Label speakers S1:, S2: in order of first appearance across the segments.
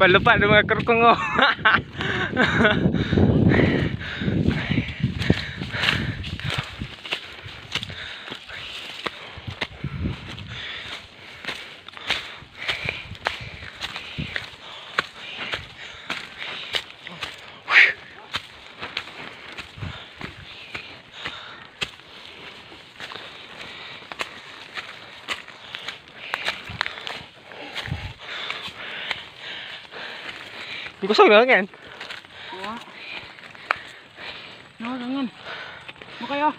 S1: Palupa ng mga kurkong oh. Kusog na yan.
S2: Oo. No, ganyan. Mo kayo.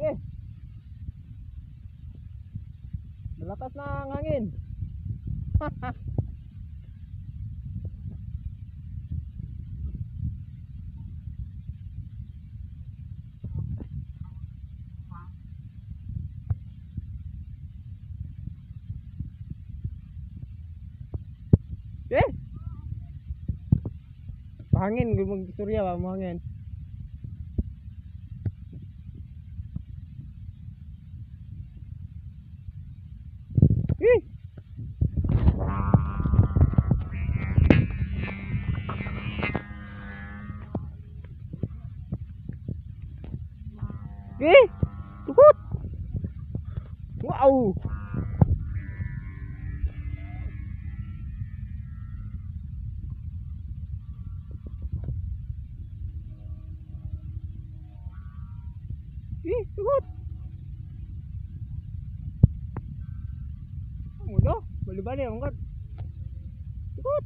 S1: Eh. Malakas na ang hangin. Eh. Hangin, gumag istorya ba mo hangin. Eh. Eh. Tukut. Wow. Eh, tukut. Mudah, balik-balik angkat. Ikut.